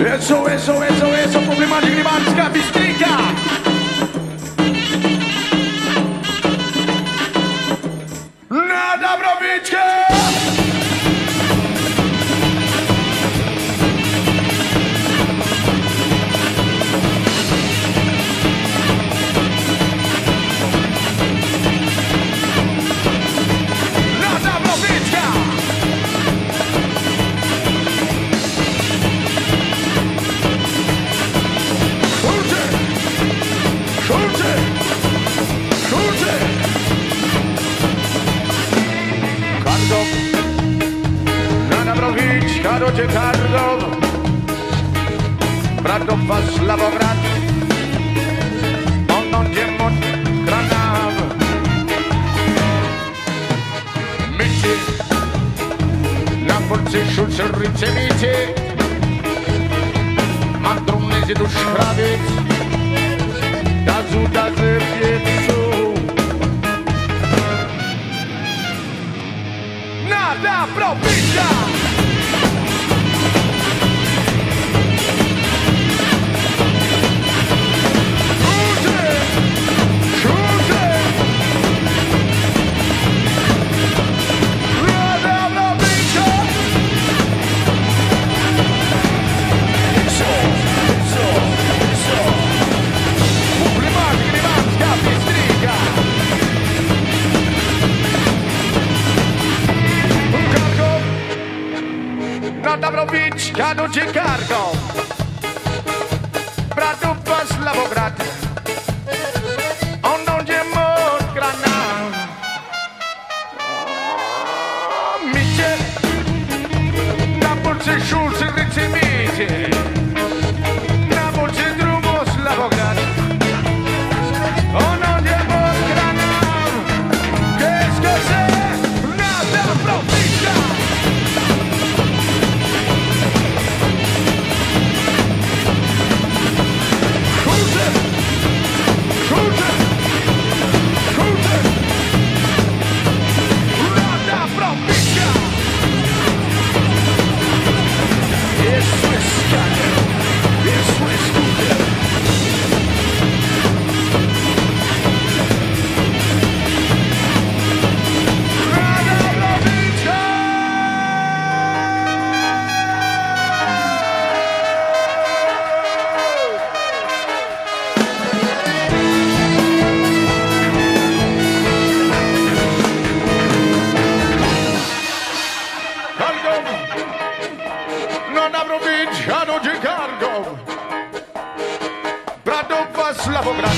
Eso, eso, eso, eso, problemática, problemática, bistrica. Nabrowicz, Karocie Kardow! Bratów Waslawograd! On Dziemot Kranaw! Mycie! Na Polsce Szulce Rycewicie! Mam trumny z dusz krawiec Dazu, dazy piecu Nada propicia Na Dabrowicz, jadą cię kargą Bratów Waslawograd On Pra não vas lavograr.